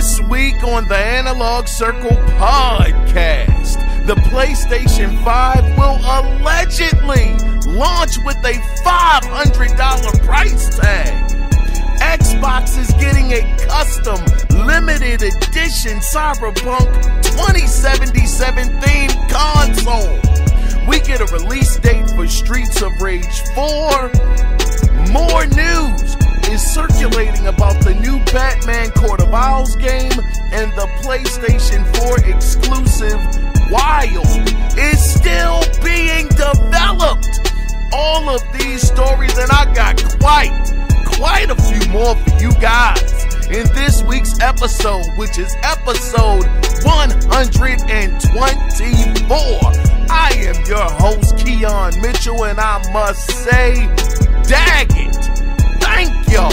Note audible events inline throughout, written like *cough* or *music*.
This week on the Analog Circle podcast, the PlayStation 5 will allegedly launch with a $500 price tag. Xbox is getting a custom limited edition Cyberpunk 2077 themed console. We get a release date for Streets of Rage 4. More news is circulating about the new Batman Court of Owls game and the PlayStation 4 exclusive Wild is still being developed. All of these stories, and I got quite quite a few more for you guys in this week's episode, which is episode 124. I am your host, Kiaun Mitchell, and I must say, dag it. Y'all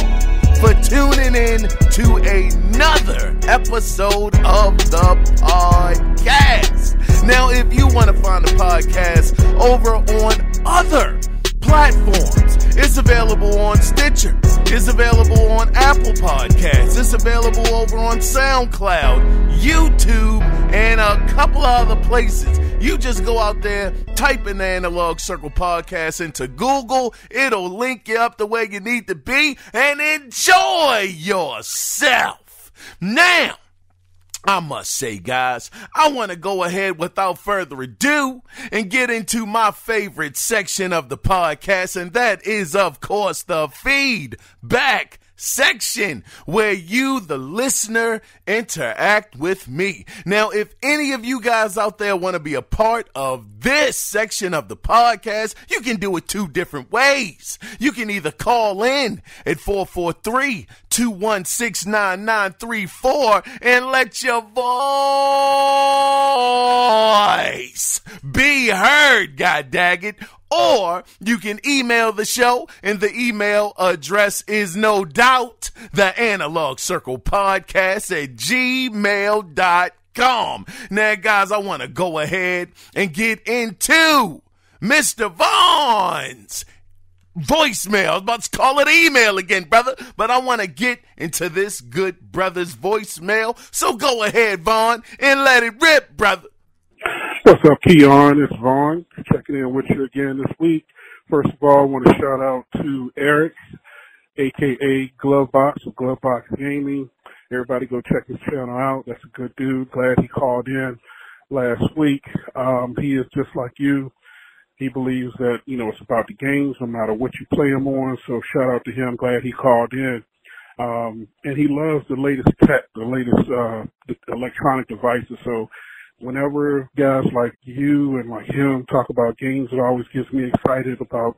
for tuning in to another episode of the podcast. Now, if you want to find the podcast over on other platforms. It's available on Stitcher. It's available on Apple Podcasts. It's available over on SoundCloud, YouTube, and a couple other places. You just go out there, type in the Analog Circle Podcast into Google. It'll link you up the way you need to be and enjoy yourself. Now, I must say, guys, I want to go ahead without further ado and get into my favorite section of the podcast, and that is, of course, the feedback section where you, the listener, interact with me. Now, if any of you guys out there want to be a part of this section of the podcast, you can do it two different ways. You can either call in at 443 216 9934 and let your voice be heard, god dag it or you can email the show, and the email address is no doubt the analog circle podcast at gmail.com. Now, guys, I want to go ahead and get into Mr. Vaughn's voicemail. I was about to call it email again, brother, but I want to get into this good brother's voicemail. So go ahead, Vaughn, and let it rip, brother. What's up, Kiaun? It's Vaughn checking in with you again this week. First of all, I want to shout out to Eric, aka Glovebox of Glovebox Gaming. Everybody go check his channel out. That's a good dude. Glad he called in last week. Um, he is just like you. He believes that, you know, it's about the games no matter what you play them on. So shout out to him. Glad he called in. Um, and he loves the latest tech, the latest, uh, electronic devices. So whenever guys like you and like him talk about games, it always gets me excited about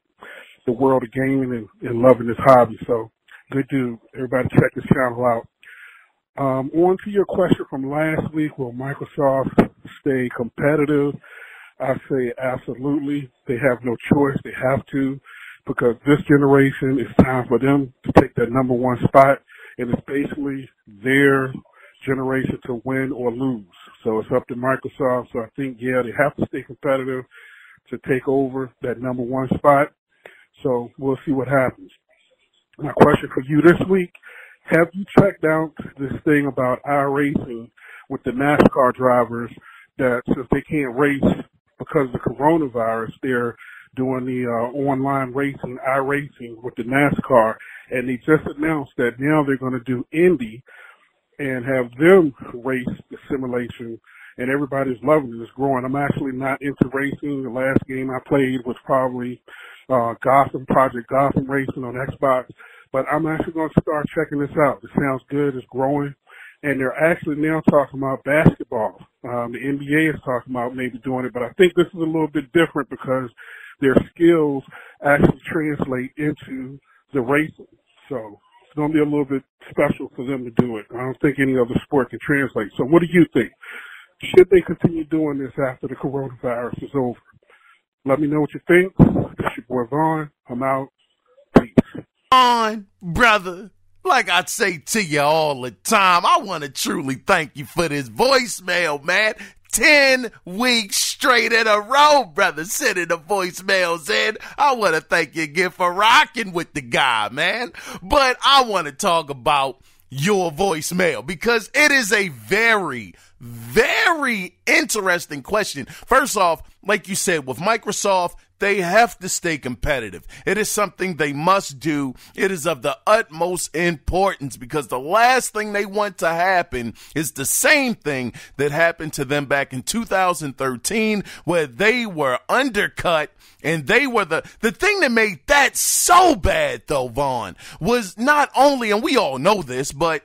the world of gaming and, and loving this hobby. So good dude. Everybody check this channel out. Um, on to your question from last week, will Microsoft stay competitive? I say absolutely. They have no choice. They have to because this generation, it's time for them to take that number one spot and it's basically their generation to win or lose. So it's up to Microsoft. So I think, yeah, they have to stay competitive to take over that number one spot. So we'll see what happens. My question for you this week, have you checked out this thing about iRacing with the NASCAR drivers that since they can't race because of the coronavirus, they're doing the uh, online racing, iRacing with the NASCAR, and they just announced that now they're going to do Indy and have them race the simulation and everybody's loving it. It's growing. I'm actually not into racing. The last game I played was probably uh Gotham Project Gotham Racing on Xbox. But I'm actually going to start checking this out. It sounds good. It's growing. And they're actually now talking about basketball. Um, the NBA is talking about maybe doing it, but I think this is a little bit different because their skills actually translate into the racing. So it's going to be a little bit special for them to do it. I don't think any other sport can translate. So what do you think? Should they continue doing this after the coronavirus is over? Let me know what you think. It's your boy Vaughn. I'm out. Peace. On, brother. Like I say to you all the time, I want to truly thank you for this voicemail, man. 10 weeks straight in a row, brother, sending the voicemails in. I want to thank you again for rocking with the guy, man. But I want to talk about your voicemail because it is a very, very interesting question. First off, like you said, with Microsoft, they have to stay competitive. It is something they must do. It is of the utmost importance because the last thing they want to happen is the same thing that happened to them back in 2013 where they were undercut and they were the, the thing that made that so bad though, Vaughn, was not only, and we all know this, but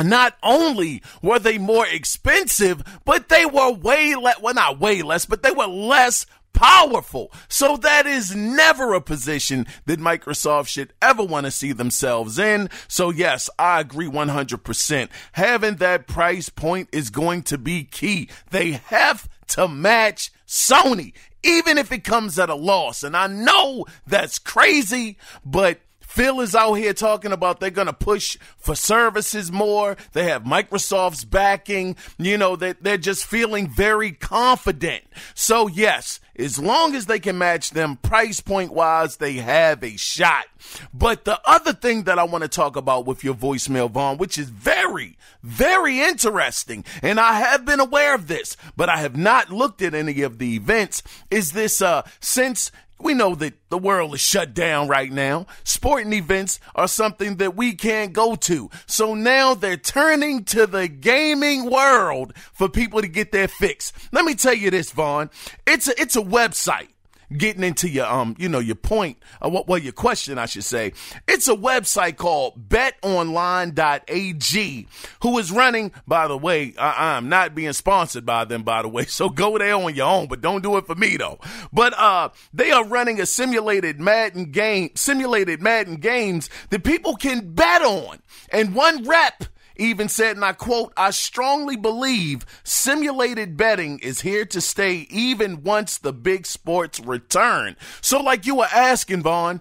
not only were they more expensive, but they were way less, well, not way less, but they were less powerful. So that is never a position that Microsoft should ever want to see themselves in. So yes, I agree 100%. Having that price point is going to be key. They have to match Sony, even if it comes at a loss. And I know that's crazy, but Phil is out here talking about they're going to push for services more. They have Microsoft's backing. You know, they're, they're just feeling very confident. So yes, as long as they can match them price point wise, they have a shot. But the other thing that I want to talk about with your voicemail, Vaughn, which is very, very interesting, and I have been aware of this, but I have not looked at any of the events, is this, uh, since we know that the world is shut down right now. Sporting events are something that we can't go to. So now they're turning to the gaming world for people to get their fix. Let me tell you this, Vaughn. It's a, it's a website getting into your um you know your point uh, what well your question I should say. It's a website called betonline.ag who is running by the way I, I'm not being sponsored by them by the way *laughs* so go there on your own but don't do it for me though. But uh they are running a simulated Madden game simulated Madden games that people can bet on. And one rep even said, and I quote, I strongly believe simulated betting is here to stay even once the big sports return. So, like you were asking, Vaughn,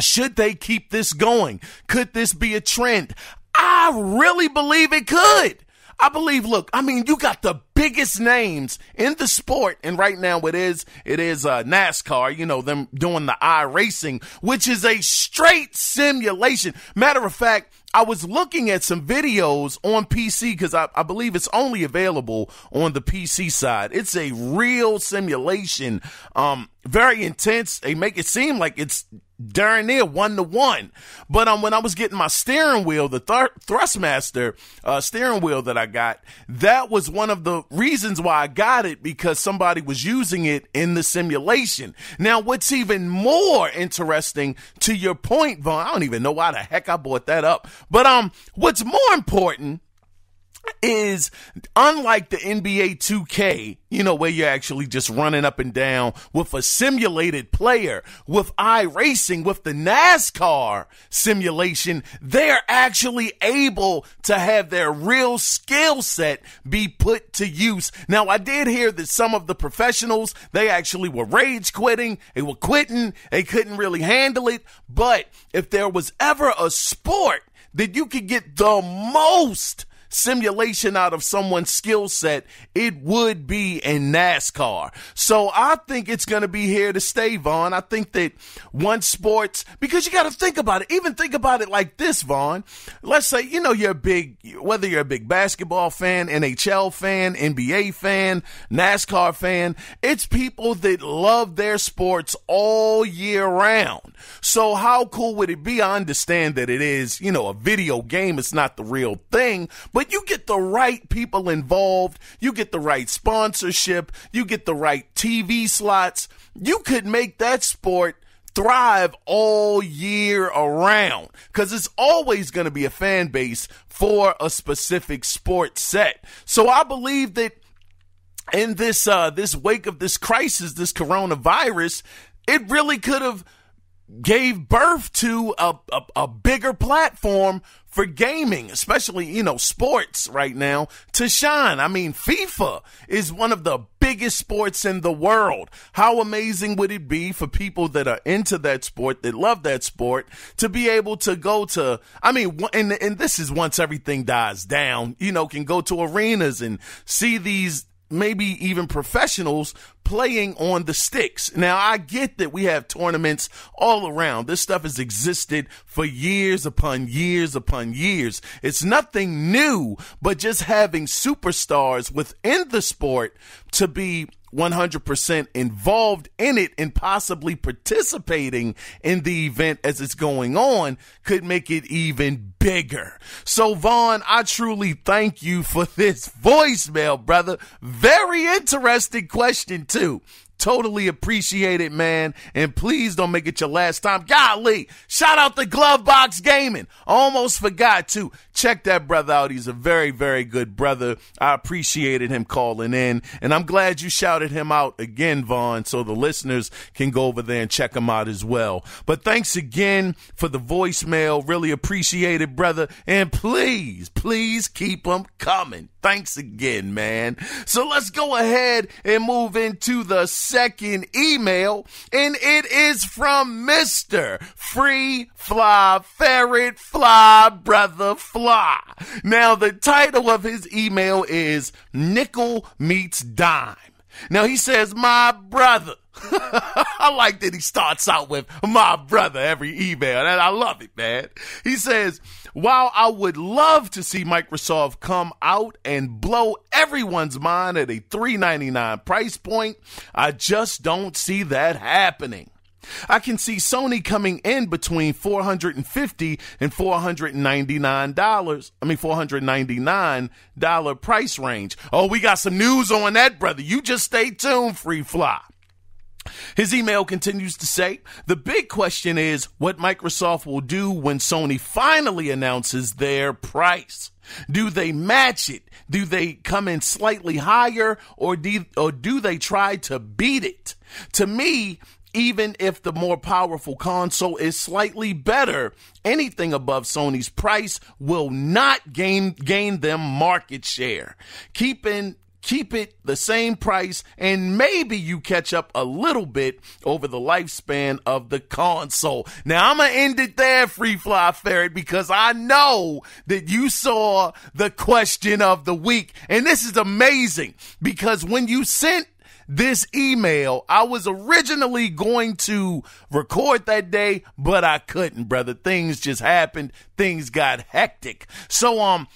should they keep this going? Could this be a trend? I really believe it could. I believe, look, I mean, you got the biggest names in the sport, and right now it is, it is, uh, NASCAR, you know, them doing the iRacing, which is a straight simulation. Matter of fact, I was looking at some videos on PC because I, I, believe it's only available on the PC side. It's a real simulation, um, very intense. They make it seem like it's darn near one to one. But um, when I was getting my steering wheel, the th- Thrustmaster uh, steering wheel that I got, that was one of the reasons why I got it because somebody was using it in the simulation. Now, what's even more interesting to your point, Vaughn, I don't even know why the heck I brought that up. But um, what's more important is unlike the NBA 2K, you know, where you're actually just running up and down with a simulated player, with iRacing, with the NASCAR simulation, they're actually able to have their real skill set be put to use. Now, I did hear that some of the professionals, they actually were rage quitting, they were quitting, they couldn't really handle it. But if there was ever a sport that you could get the most simulation out of someone's skill set, it would be in NASCAR. So I think it's going to be here to stay, Vaughn. I think that one sports, because you got to think about it, even think about it like this, Vaughn. Let's say, you know, you're a big, whether you're a big basketball fan, NHL fan, NBA fan, NASCAR fan, it's people that love their sports all year round. So how cool would it be? I understand that it is, you know, a video game. It's not the real thing, but but you get the right people involved, you get the right sponsorship, you get the right TV slots, you could make that sport thrive all year around because it's always going to be a fan base for a specific sport set. So I believe that in this uh, this wake of this crisis, this coronavirus, it really could have gave birth to a, a, a, bigger platform for gaming, especially, you know, sports right now to shine. I mean, FIFA is one of the biggest sports in the world. How amazing would it be for people that are into that sport, that love that sport, to be able to go to, I mean, and, and this is once everything dies down, you know, can go to arenas and see these maybe even professionals playing on the sticks. Now, I get that we have tournaments all around. This stuff has existed for years upon years upon years. It's nothing new, but just having superstars within the sport to be 100% involved in it and possibly participating in the event as it's going on could make it even bigger. So, Vaughn, I truly thank you for this voicemail, brother. Very interesting question, too. Totally appreciate it, man. And please don't make it your last time. Golly, shout out to Glove Box Gaming. Almost forgot to check that brother out. He's a very, very good brother. I appreciated him calling in. And I'm glad you shouted him out again, Vaughn, so the listeners can go over there and check him out as well. But thanks again for the voicemail. Really appreciate it, brother. And please, please keep them coming. Thanks again, man. So let's go ahead and move into the second email, and it is from Mr. Free Fly Ferret Fly Brother Fly. Now, the title of his email is Nickel Meets Dime. Now, he says, My brother. *laughs* I like that he starts out with my brother every email, and I love it, man. He says, while I would love to see Microsoft come out and blow everyone's mind at a 399 price point, I just don't see that happening. I can see Sony coming in between 450 and 499 dollars. I mean 499 dollar price range. Oh, we got some news on that, brother. You just stay tuned, free fly. His email continues to say The big question is what Microsoft will do when Sony finally announces their price. Do they match it? Do they come in slightly higher or do, or do they try to beat it? To me, even if the more powerful console is slightly better, anything above Sony's price will not gain gain them market share. Keeping keep it the same price, and maybe you catch up a little bit over the lifespan of the console. Now, I'm going to end it there, Free Fly Ferret, because I know that you saw the question of the week. And this is amazing because when you sent this email. I was originally going to record that day, but I couldn't, brother. Things just happened. Things got hectic. So, um,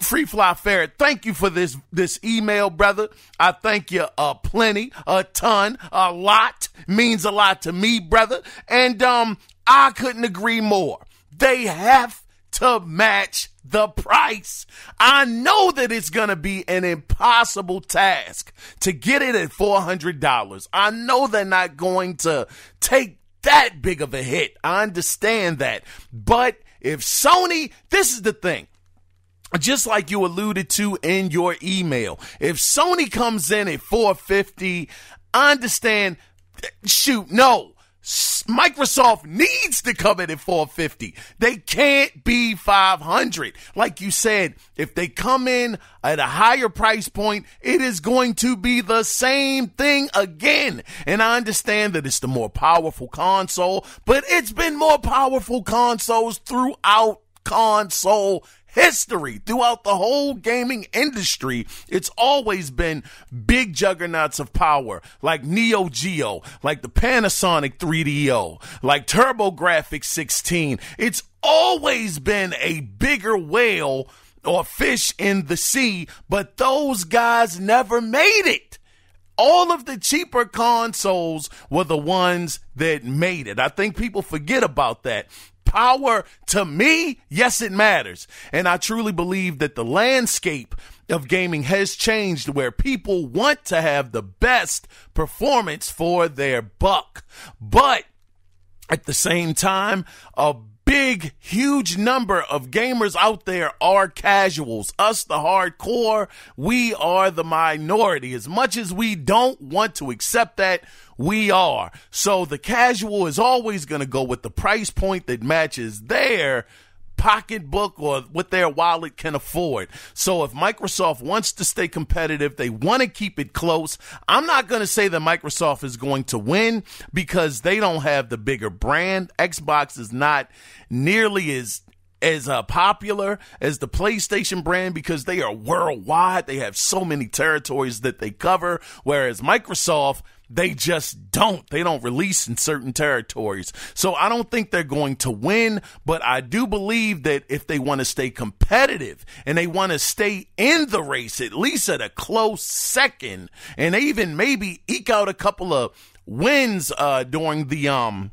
Free Fly Ferret, thank you for this this email, brother. I thank you a plenty, a ton, a lot. Means a lot to me, brother. And um, I couldn't agree more. They have to match the price. I know that it's going to be an impossible task to get it at $400. I know they're not going to take that big of a hit. I understand that. But if Sony, this is the thing just like you alluded to in your email, if Sony comes in at 450, I understand. Shoot, no. Microsoft needs to come in at 450. They can't be 500. Like you said, if they come in at a higher price point, it is going to be the same thing again. And I understand that it's the more powerful console, but it's been more powerful consoles throughout console history throughout the whole gaming industry. It's always been big juggernauts of power like Neo Geo, like the Panasonic 3DO, like TurboGrafx 16. It's always been a bigger whale or fish in the sea, but those guys never made it all of the cheaper consoles were the ones that made it. I think people forget about that power to me, yes, it matters. And I truly believe that the landscape of gaming has changed where people want to have the best performance for their buck. But at the same time, a big, huge number of gamers out there are casuals. Us, the hardcore, we are the minority. As much as we don't want to accept that, we are. So the casual is always going to go with the price point that matches their pocketbook or what their wallet can afford. So if Microsoft wants to stay competitive, they want to keep it close. I'm not going to say that Microsoft is going to win because they don't have the bigger brand. Xbox is not nearly as as uh, popular as the PlayStation brand because they are worldwide. They have so many territories that they cover, whereas Microsoft they just don't. They don't release in certain territories. So I don't think they're going to win, but I do believe that if they want to stay competitive and they want to stay in the race, at least at a close second, and even maybe eke out a couple of wins uh, during the um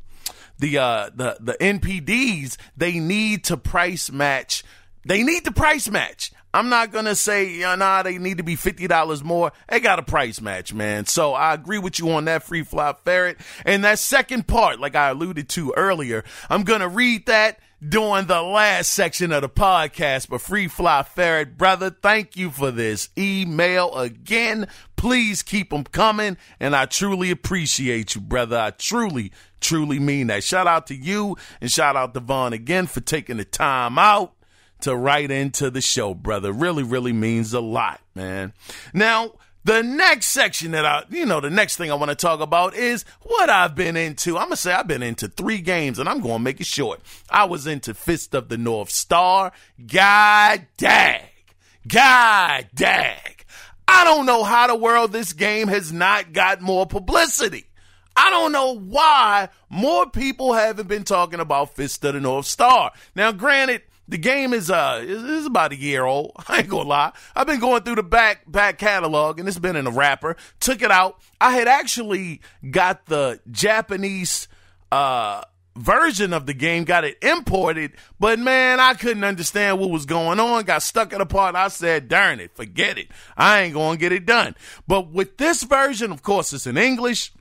the uh the the NPDs, they need to price match. They need the price match. I'm not gonna say, nah, they need to be fifty dollars more. They got a price match, man. So I agree with you on that free fly ferret. And that second part, like I alluded to earlier, I'm gonna read that during the last section of the podcast. But free fly ferret, brother, thank you for this email again. Please keep them coming, and I truly appreciate you, brother. I truly, truly mean that. Shout out to you, and shout out to Vaughn again for taking the time out to write into the show, brother. Really, really means a lot, man. Now, the next section that I, you know, the next thing I want to talk about is what I've been into. I'm going to say I've been into three games and I'm going to make it short. I was into Fist of the North Star. God dag. God dag. I don't know how the world this game has not got more publicity. I don't know why more people haven't been talking about Fist of the North Star. Now, granted, the game is uh is, is, about a year old. *laughs* I ain't gonna lie. I've been going through the back back catalog and it's been in a wrapper. Took it out. I had actually got the Japanese uh version of the game, got it imported, but man, I couldn't understand what was going on. Got stuck in a part. I said, darn it, forget it. I ain't gonna get it done. But with this version, of course, it's in English.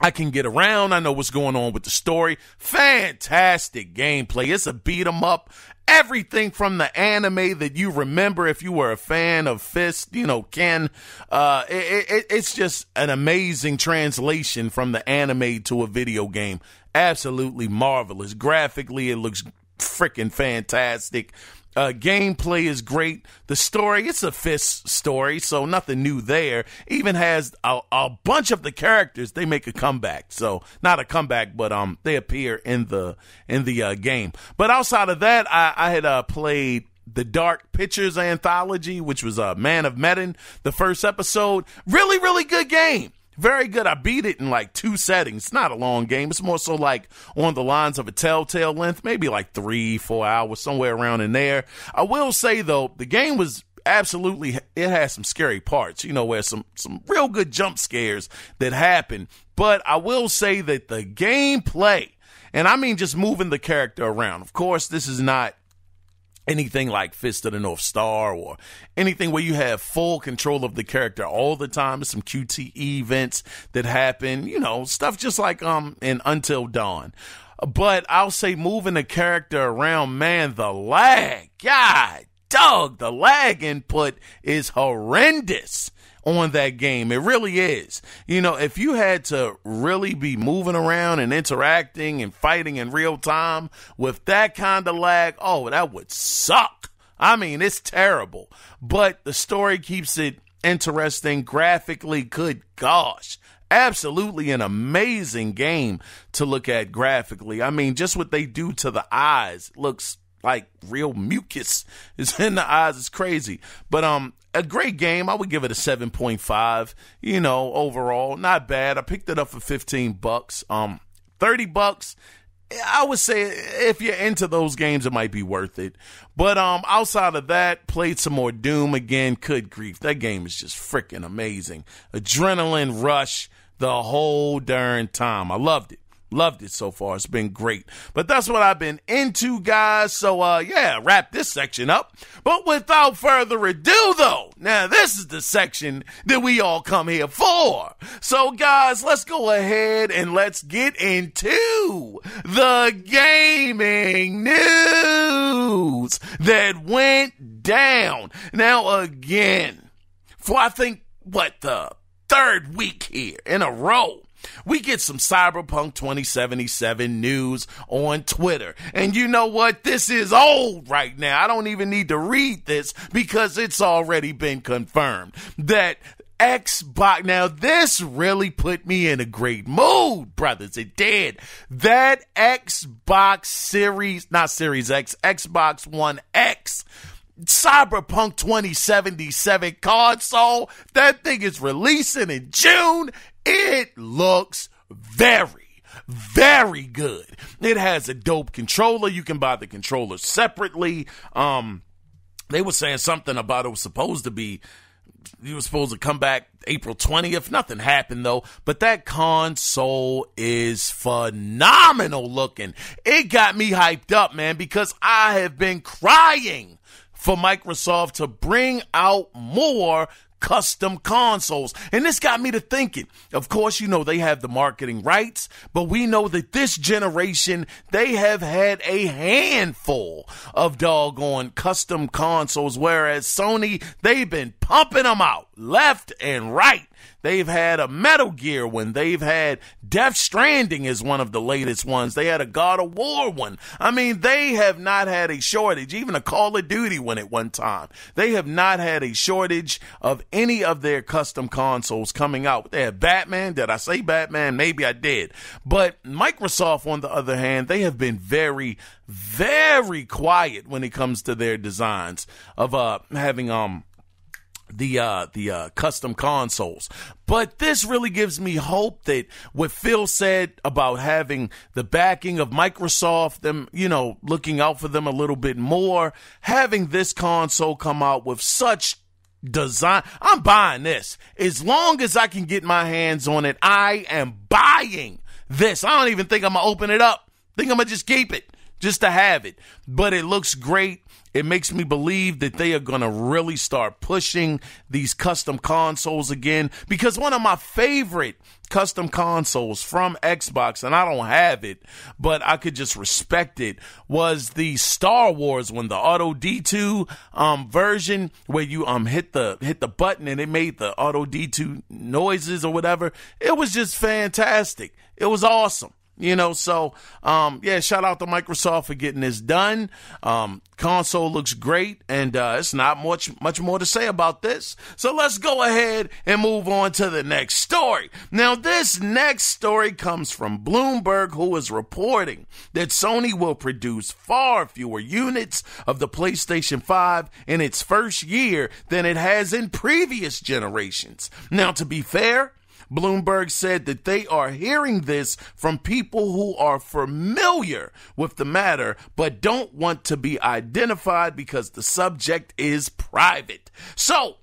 I can get around. I know what's going on with the story. Fantastic gameplay. It's a beat 'em up everything from the anime that you remember if you were a fan of Fist, you know, Ken. Uh, it, it, it's just an amazing translation from the anime to a video game. Absolutely marvelous. Graphically, it looks freaking fantastic. Uh, gameplay is great. The story, it's a Fist story, so nothing new there. Even has a, a, bunch of the characters. They make a comeback, so not a comeback, but um, they appear in the in the uh, game. But outside of that, I, I had uh, played the Dark Pictures anthology, which was a uh, Man of Medan, the first episode. Really, really good game. Very good. I beat it in like two settings. It's not a long game. It's more so like on the lines of a telltale length, maybe like three, four hours, somewhere around in there. I will say though, the game was absolutely it has some scary parts you know where some some real good jump scares that happen but i will say that the gameplay and i mean just moving the character around of course this is not anything like Fist of the North Star or anything where you have full control of the character all the time. Some QTE events that happen, you know, stuff just like um in Until Dawn. But I'll say moving the character around, man, the lag, God, dog, the lag input is horrendous on that game. It really is. You know, if you had to really be moving around and interacting and fighting in real time with that kind of lag, oh, that would suck. I mean, it's terrible. But the story keeps it interesting graphically. Good gosh. Absolutely an amazing game to look at graphically. I mean, just what they do to the eyes looks like real mucus *laughs* is in the eyes. It's crazy. But um a great game. I would give it a 7.5, you know, overall. Not bad. I picked it up for 15 bucks. Um 30 bucks. I would say if you're into those games, it might be worth it. But um, outside of that, played some more Doom again. Good grief, that game is just freaking amazing. Adrenaline rush the whole darn time. I loved it. Loved it so far. It's been great. But that's what I've been into, guys. So, uh, yeah, wrap this section up. But without further ado, though, now this is the section that we all come here for. So, guys, let's go ahead and let's get into the gaming news that went down. Now, again, for I think, what, the third week here in a row we get some Cyberpunk 2077 news on Twitter. And you know what? This is old right now. I don't even need to read this because it's already been confirmed that Xbox. Now, this really put me in a great mood, brothers. It did. That Xbox Series, not Series X, Xbox One X. Cyberpunk 2077 console. That thing is releasing in June. It looks very, very good. It has a dope controller. You can buy the controller separately. Um, they were saying something about it was supposed to be you were supposed to come back April 20th. Nothing happened though. But that console is phenomenal looking. It got me hyped up, man, because I have been crying for Microsoft to bring out more custom consoles. And this got me to thinking. Of course, you know, they have the marketing rights, but we know that this generation, they have had a handful of doggone custom consoles, whereas Sony, they've been pumping them out left and right. They've had a Metal Gear one. They've had Death Stranding is one of the latest ones. They had a God of War one. I mean, they have not had a shortage, even a Call of Duty one at one time. They have not had a shortage of any of their custom consoles coming out. They had Batman. Did I say Batman? Maybe I did. But Microsoft, on the other hand, they have been very, very quiet when it comes to their designs of uh having um the uh the uh custom consoles. But this really gives me hope that what Phil said about having the backing of Microsoft them you know looking out for them a little bit more having this console come out with such design I'm buying this. As long as I can get my hands on it I am buying this. I don't even think I'm gonna open it up. Think I'm gonna just keep it just to have it but it looks great it makes me believe that they are going to really start pushing these custom consoles again because one of my favorite custom consoles from Xbox, and I don't have it, but I could just respect it, was the Star Wars one, the R2-D2 um, version where you um hit the hit the button and it made the R2-D2 noises or whatever. It was just fantastic. It was awesome. You know, so um, yeah, shout out to Microsoft for getting this done. Um, console looks great, and uh, it's not much much more to say about this. So let's go ahead and move on to the next story. Now, this next story comes from Bloomberg, who is reporting that Sony will produce far fewer units of the PlayStation 5 in its first year than it has in previous generations. Now, to be fair, Bloomberg said that they are hearing this from people who are familiar with the matter but don't want to be identified because the subject is private. So,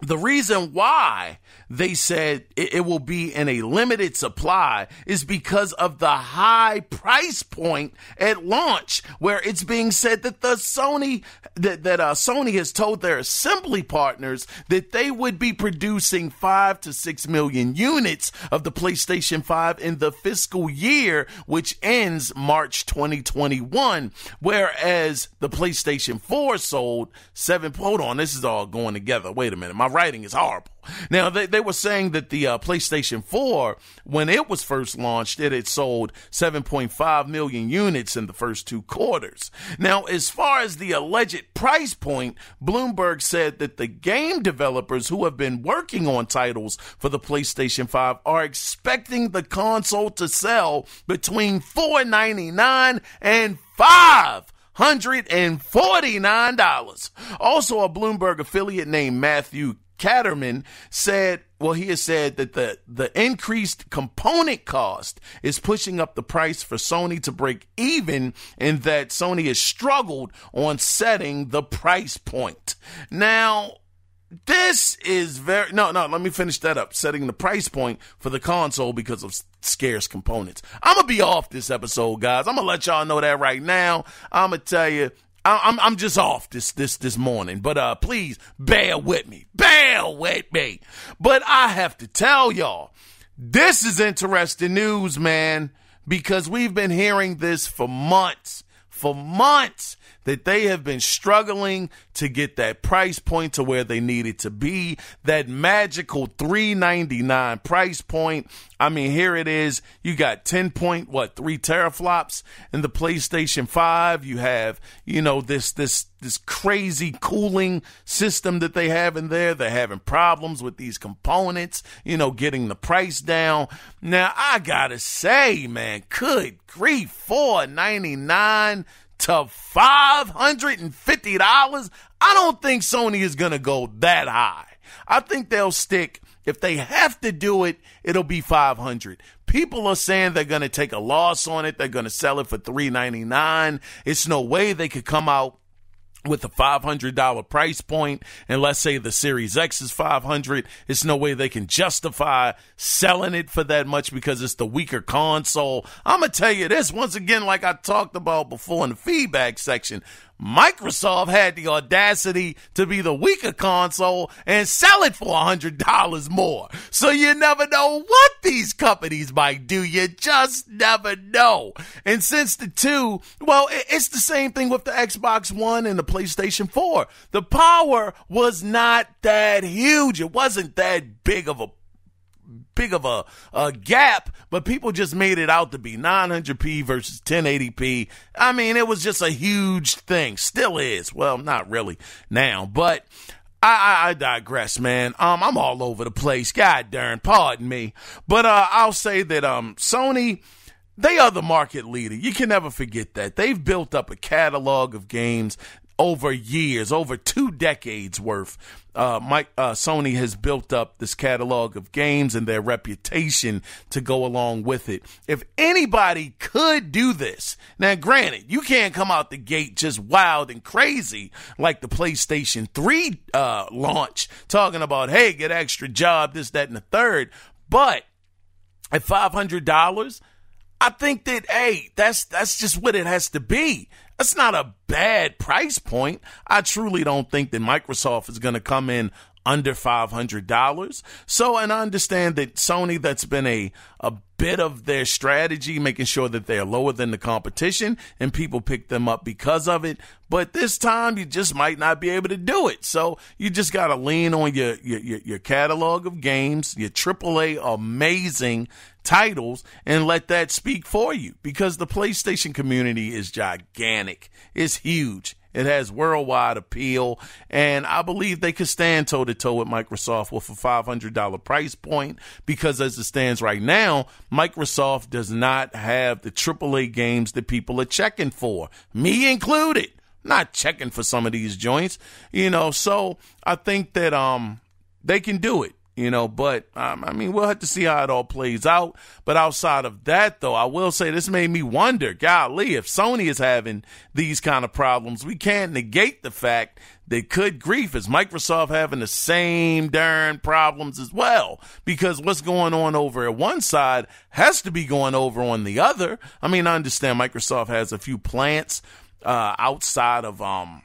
the reason why they said it, it, will be in a limited supply is because of the high price point at launch, where it's being said that the Sony that, that uh, Sony has told their assembly partners that they would be producing five to six million units of the PlayStation 5 in the fiscal year, which ends March 2021, whereas the PlayStation 4 sold seven. Hold on, this is all going together. Wait a minute, my writing is horrible. Now, they, they were saying that the uh, PlayStation 4, when it was first launched, it had sold 7.5 million units in the first two quarters. Now, as far as the alleged price point, Bloomberg said that the game developers who have been working on titles for the PlayStation 5 are expecting the console to sell between 499 and 5 $149. Also, a Bloomberg affiliate named Matthew Kanterman said, well, he has said that the, the increased component cost is pushing up the price for Sony to break even, and that Sony has struggled on setting the price point. Now, this is very no no let me finish that up. Setting the price point for the console because of scarce components. I'm gonna be off this episode guys. I'm gonna let y'all know that right now. I'm gonna tell you I'm I'm just off this this this morning, but uh, please bear with me, bear with me. But I have to tell y'all, this is interesting news, man, because we've been hearing this for months, for months that they have been struggling to get that price point to where they needed to be, that magical 399 price point. I mean, here it is. You got 10 point, what, three teraflops in the PlayStation 5. You have, you know, this, this, this crazy cooling system that they have in there. They're having problems with these components, you know, getting the price down. Now, I gotta say, man, good grief, 499 to $550. I don't think Sony is going to go that high. I think they'll stick if they have to do it, it'll be 500. People are saying they're going to take a loss on it. They're going to sell it for 399. It's no way they could come out with a $500 price point and let's say the series x is 500 it's no way they can justify selling it for that much because it's the weaker console. I'm gonna tell you this once again like i talked about before in the feedback section Microsoft had the audacity to be the weaker console and sell it for $100 more. So you never know what these companies might do. You just never know. And since the two, well, it's the same thing with the Xbox One and the PlayStation 4. The power was not that huge. It wasn't that big of a big of a, a gap, but people just made it out to be 900p versus 1080p. I mean, it was just a huge thing. Still is. Well, not really now, but I, I, I, digress, man. Um, I'm all over the place. God darn, pardon me. But uh, I'll say that um, Sony, they are the market leader. You can never forget that. They've built up a catalog of games over years, over two decades worth. Uh, Mike, uh, Sony has built up this catalog of games and their reputation to go along with it. If anybody could do this, now granted, you can't come out the gate just wild and crazy like the PlayStation 3 uh, launch, talking about, hey, get extra job, this, that, and the third. But at $500, I think that, hey, that's, that's just what it has to be. That's not a bad price point. I truly don't think that Microsoft is going to come in under $500. So, and I understand that Sony, that's been a, a bit of their strategy, making sure that they're lower than the competition and people pick them up because of it. But this time you just might not be able to do it. So you just got to lean on your, your, your catalog of games, your AAA amazing titles and let that speak for you because the PlayStation community is gigantic. It's huge. It has worldwide appeal, and I believe they could stand toe to toe with Microsoft with a $500 price point because, as it stands right now, Microsoft does not have the AAA games that people are checking for, me included. Not checking for some of these joints, you know. So I think that um they can do it you know. But um, I mean, we'll have to see how it all plays out. But outside of that, though, I will say this made me wonder, golly, if Sony is having these kind of problems, we can't negate the fact that could grief is Microsoft having the same darn problems as well. Because what's going on over at one side has to be going over on the other. I mean, I understand Microsoft has a few plants uh, outside of um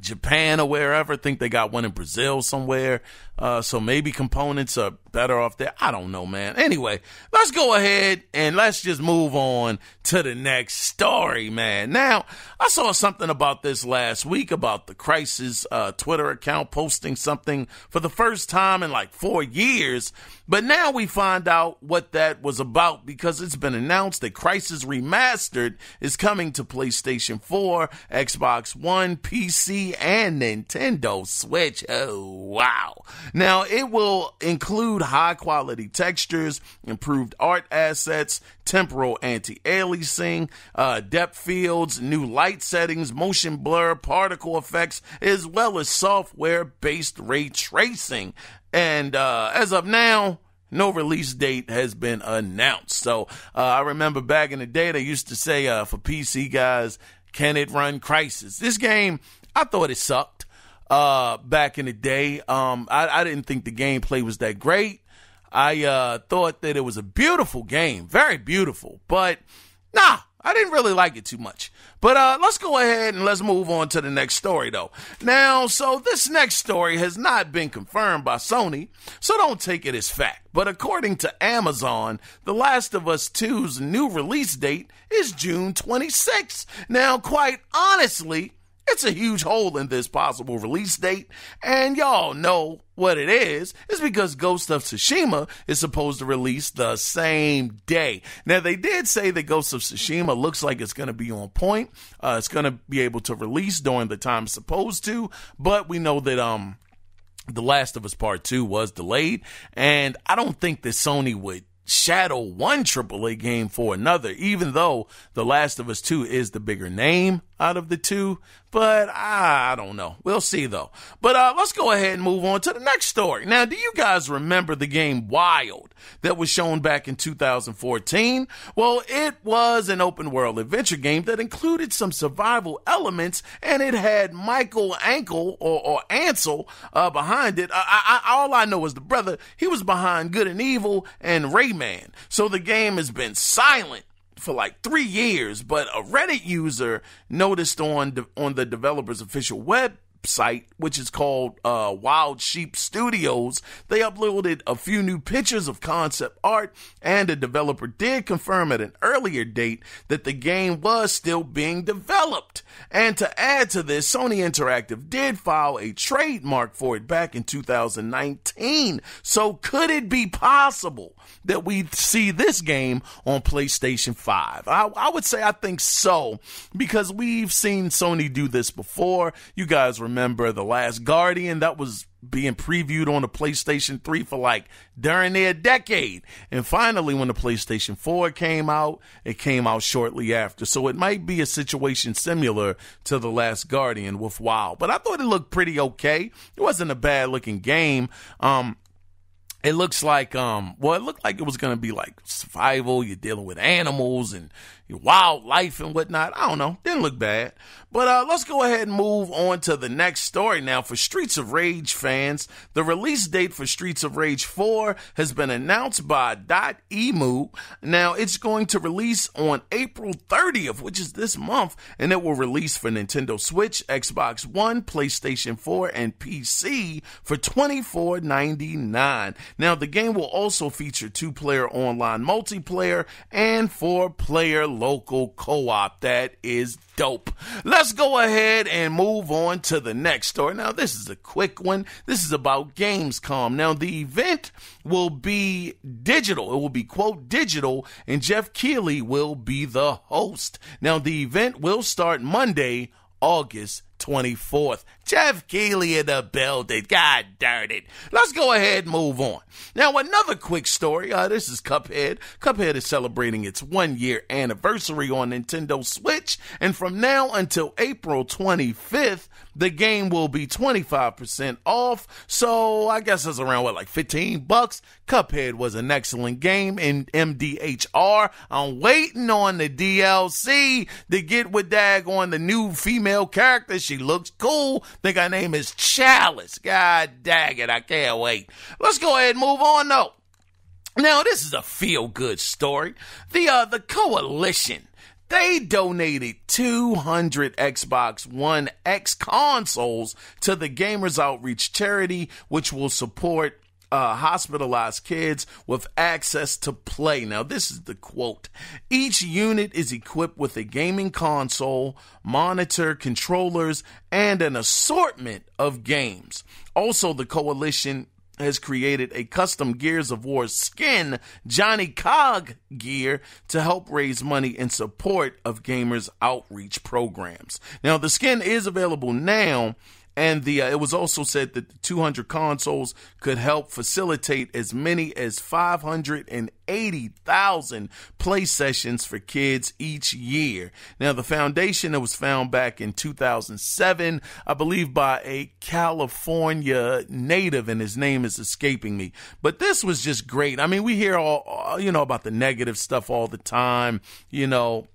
Japan or wherever. I think they got one in Brazil somewhere. Uh, so maybe components are better off there. I don't know, man. Anyway, let's go ahead and let's just move on to the next story, man. Now, I saw something about this last week about the Crysis uh, Twitter account posting something for the first time in like four years. But now we find out what that was about because it's been announced that Crysis Remastered is coming to PlayStation 4, Xbox One, PC, and Nintendo Switch. Oh, wow. Now, it will include high quality textures, improved art assets, temporal anti aliasing, uh, depth fields, new light settings, motion blur, particle effects, as well as software based ray tracing. And uh, as of now, no release date has been announced. So uh, I remember back in the day, they used to say uh, for PC guys, can it run Crysis? This game, I thought it sucked uh, back in the day. Um, I, I didn't think the gameplay was that great. I uh, thought that it was a beautiful game, very beautiful, but nah, I didn't really like it too much. But uh, let's go ahead and let's move on to the next story, though. Now, so this next story has not been confirmed by Sony, so don't take it as fact. But according to Amazon, The Last of Us 2's new release date is June 26th. Now, quite honestly, it's a huge hole in this possible release date, and y'all know what it is. It's because Ghost of Tsushima is supposed to release the same day. Now, they did say that Ghost of Tsushima looks like it's going to be on point. Uh, it's going to be able to release during the time it's supposed to, but we know that, um, the Last of Us Part 2 was delayed, and I don't think that Sony would shadow one AAA game for another, even though The Last of Us 2 is the bigger name out of the two. But I don't know. We'll see though. But uh, let's go ahead and move on to the next story. Now, do you guys remember the game Wild that was shown back in 2014? Well, it was an open world adventure game that included some survival elements and it had Michael Ankle or, or Ancel uh, behind it. I, I, all I know is the brother, he was behind Good and Evil and Rayman. So the game has been silent for like three years, but a Reddit user noticed on the, on the developer's official web site, which is called uh, Wild Sheep Studios. They uploaded a few new pictures of concept art, and the developer did confirm at an earlier date that the game was still being developed. And to add to this, Sony Interactive did file a trademark for it back in 2019. So could it be possible that we see this game on PlayStation 5? I, I would say I think so, because we've seen Sony do this before. You guys remember remember The Last Guardian that was being previewed on the PlayStation 3 for like during their decade. And finally, when the PlayStation 4 came out, it came out shortly after. So it might be a situation similar to The Last Guardian with WoW. But I thought it looked pretty okay. It wasn't a bad looking game. Um, it looks like um well it looked like it was gonna be like survival. You're dealing with animals and wildlife and whatnot. I don't know. Didn't look bad. But uh let's go ahead and move on to the next story now. For streets of rage fans the release date for streets of rage 4 has been announced by. Dotemu now it's going to release on april 30th which is this month and it will release for nintendo switch xbox one playstation 4 and pc for 24.99 now, the game will also feature two player online multiplayer and four player local co op. That is dope. Let's go ahead and move on to the next story. Now, this is a quick one. This is about Gamescom. Now, the event will be digital. It will be, quote, digital, and Jeff Keighley will be the host. Now, the event will start Monday, August 24th. Jeff Keighley in the building. God darn it. Let's go ahead and move on. Now, another quick story. Uh, this is Cuphead. Cuphead is celebrating its one year anniversary on Nintendo Switch. And from now until April 25th, the game will be 25% off. So I guess it's around what, like 15 bucks? Cuphead was an excellent game in MDHR. I'm waiting on the DLC to get with Dag on the new female character. She looks cool. Think her name is Chalice. God dang it. I can't wait. Let's go ahead and move on though. Now this is a feel good story. The uh the coalition they donated 200 Xbox One X consoles to the Gamers Outreach charity, which will support uh, hospitalized kids with access to play. Now, this is the quote Each unit is equipped with a gaming console, monitor, controllers, and an assortment of games. Also, the coalition has created a custom Gears of War skin, Johnny Cog gear, to help raise money in support of gamers' outreach programs. Now, the skin is available now and the uh, it was also said that the 200 consoles could help facilitate as many as 580,000 play sessions for kids each year. Now, the foundation that was found back in 2007, I believe by a California native, and his name is escaping me. But this was just great. I mean, we hear all, you know, about the negative stuff all the time, you know,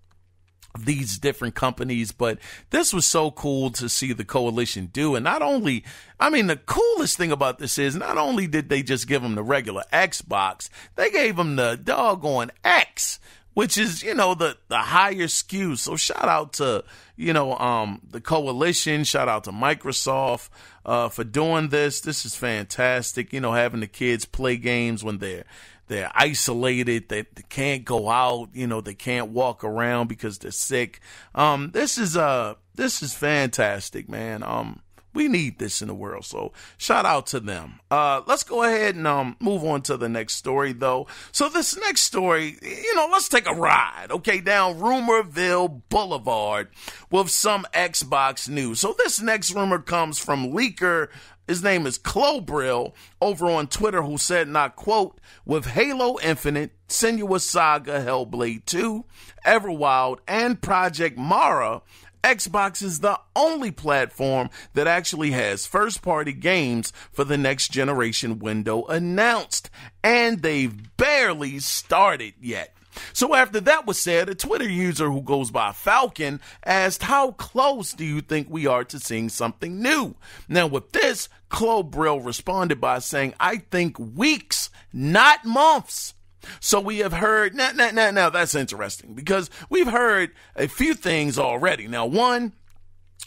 these different companies, but this was so cool to see the coalition do. And not only, I mean, the coolest thing about this is not only did they just give them the regular Xbox, they gave them the doggone X which is, you know, the, the higher SKU. So shout out to, you know, um, the coalition. Shout out to Microsoft, uh, for doing this. This is fantastic. You know, having the kids play games when they're, they're isolated. They, they can't go out. You know, they can't walk around because they're sick. Um, this is, uh, this is fantastic, man. Um, we need this in the world. So shout out to them. Uh, let's go ahead and um, move on to the next story, though. So this next story, you know, let's take a ride, okay, down Rumorville Boulevard with some Xbox news. So this next rumor comes from leaker. His name is Klobrille over on Twitter, who said, not quote, with Halo Infinite, Senua's Saga, Hellblade 2, Everwild, and Project Mara, Xbox is the only platform that actually has first party games for the next generation window announced, and they've barely started yet. So after that was said, a Twitter user who goes by Falcon asked, How close do you think we are to seeing something new? Now, with this, Klobrille responded by saying, I think weeks, not months. So we have heard now, now, now, now that's interesting because we've heard a few things already. Now, one,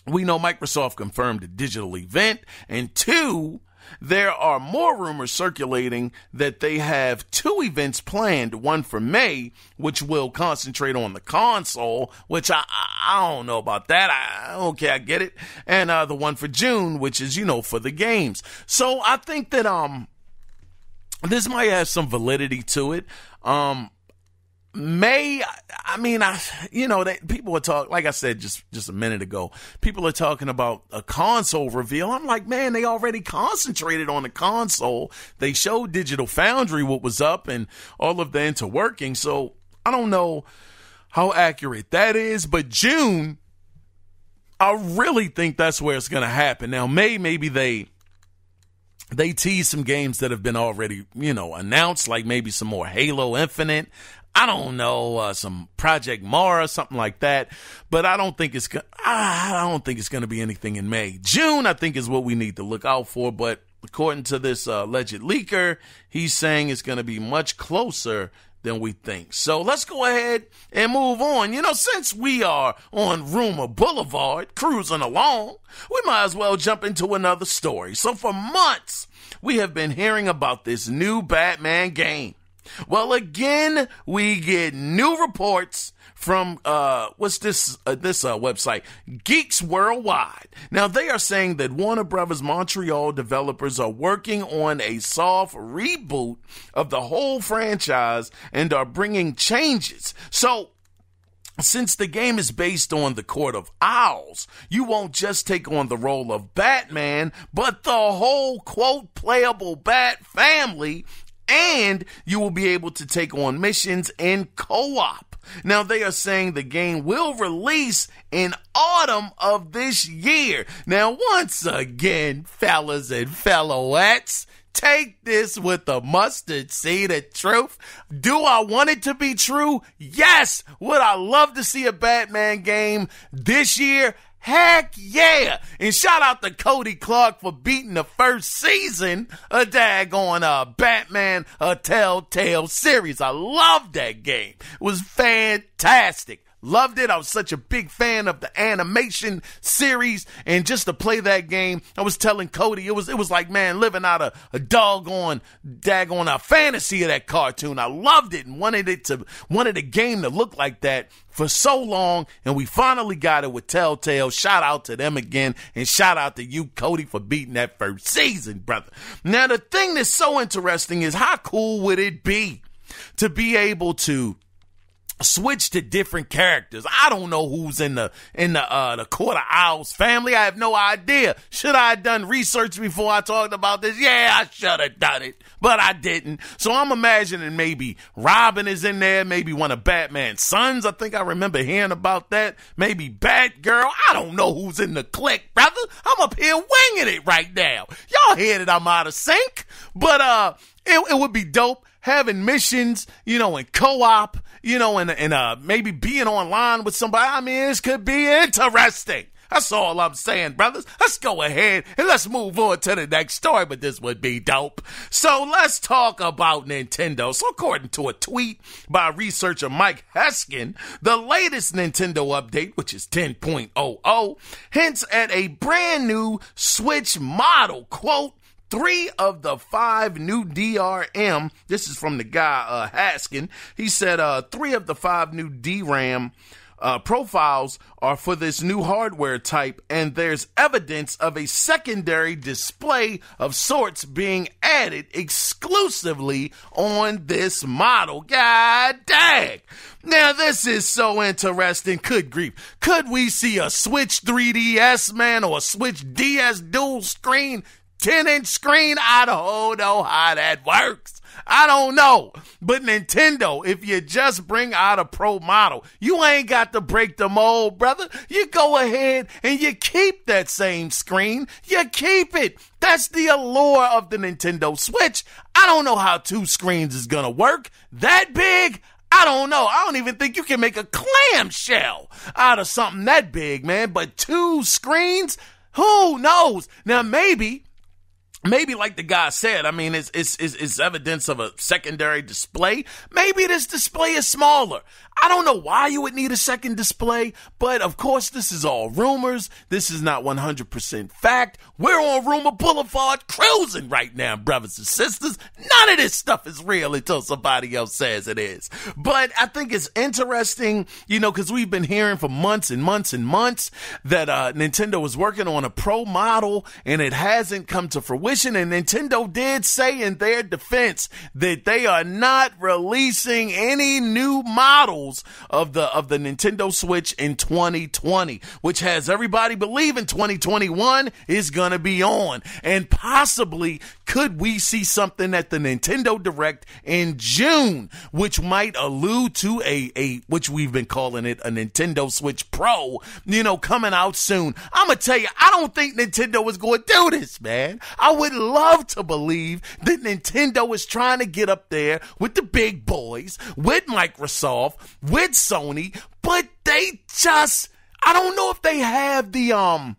we know Microsoft confirmed a digital event, and two, there are more rumors circulating that they have two events planned, one for May, which will concentrate on the console, which I, I don't know about that. I, okay, I get it. And, uh, the one for June, which is, you know, for the games. So I think that, um, this might have some validity to it. Um, May, I mean, I, you know, that people are talking, like I said just, just a minute ago, people are talking about a console reveal. I'm like, man, they already concentrated on the console. They showed Digital Foundry what was up and all of the interworking. So I don't know how accurate that is, but June, I really think that's where it's going to happen. Now, May, maybe they, they tease some games that have been already, you know, announced, like maybe some more Halo Infinite. I don't know, uh, some Project Mara, something like that. But I don't think it's, I don't think it's going to be anything in May. June, I think, is what we need to look out for. But according to this uh, alleged leaker, he's saying it's going to be much closer than we think. So let's go ahead and move on. You know, since we are on Rumor Boulevard cruising along, we might as well jump into another story. So for months, we have been hearing about this new Batman game. Well, again, we get new reports from uh, what's this uh, this uh, website Geeks Worldwide. Now they are saying that Warner Brothers Montreal developers are working on a soft reboot of the whole franchise and are bringing changes. So since the game is based on the Court of Owls, you won't just take on the role of Batman, but the whole quote playable Bat family, and you will be able to take on missions in co-op. Now they are saying the game will release in autumn of this year. Now once again, fellas and fellowettes, take this with a mustard seed of truth. Do I want it to be true? Yes. Would I love to see a Batman game this year? Heck yeah! And shout out to Cody Clark for beating the first season of daggone uh, Batman A Telltale series. I love that game. It was fantastic. Loved it. I was such a big fan of the animation series and just to play that game, I was telling Cody, it was, it was like, man, living out a, a doggone, daggone a fantasy of that cartoon. I loved it and wanted it to, wanted a game to look like that for so long. And we finally got it with Telltale. Shout out to them again. And shout out to you, Cody, for beating that first season, brother. Now, the thing that's so interesting is how cool would it be to be able to switch to different characters. I don't know who's in the in the uh the of Owls family. I have no idea. Should I have done research before I talked about this? Yeah, I should have done it, but I didn't. So I'm imagining maybe Robin is in there, maybe one of Batman's sons. I think I remember hearing about that. Maybe Batgirl. I don't know who's in the clique, brother. I'm up here winging it right now. Y'all hear that I'm out of sync, but uh, it, it would be dope having missions, you know, in co-op, you know, and, and, uh, maybe being online with somebody. I mean, this could be interesting. That's all I'm saying, brothers. Let's go ahead and let's move on to the next story, but this would be dope. So let's talk about Nintendo. So according to a tweet by researcher Mike Heskin, the latest Nintendo update, which is 10.00, hints at a brand new Switch model, quote, three of the five new DRAM. This is from the guy uh, Heskin. He said uh, three of the five new DRAM uh, profiles are for this new hardware type, and there's evidence of a secondary display of sorts being added exclusively on this model. God dang! Now, this is so interesting. Good grief. Could we see a Switch 3DS, man, or a Switch DS dual screen? 10 inch screen? I don't know how that works. I don't know. But Nintendo, if you just bring out a pro model, you ain't got to break the mold, brother. You go ahead and you keep that same screen. You keep it. That's the allure of the Nintendo Switch. I don't know how two screens is going to work. That big? I don't know. I don't even think you can make a clamshell out of something that big, man. But two screens? Who knows? Now, maybe maybe like the guy said, I mean, it's, it's, it's, it's, evidence of a secondary display. Maybe this display is smaller. I don't know why you would need a second display, but of course, this is all rumors. This is not 100% fact. We're on Rumor Boulevard cruising right now, brothers and sisters. None of this stuff is real until somebody else says it is. But I think it's interesting, you know, because we've been hearing for months and months and months that uh, Nintendo was working on a pro model and it hasn't come to fruition. And Nintendo did say in their defense that they are not releasing any new models of the of the Nintendo Switch in 2020, which has everybody believing 2021 is gonna be on. And possibly could we see something at the Nintendo Direct in June, which might allude to a a which we've been calling it a Nintendo Switch Pro, you know, coming out soon. I'm gonna tell you, I don't think Nintendo is going to do this, man. I would love to believe that Nintendo is trying to get up there with the big boys, with Microsoft, with Sony, but they just I don't know if they have the um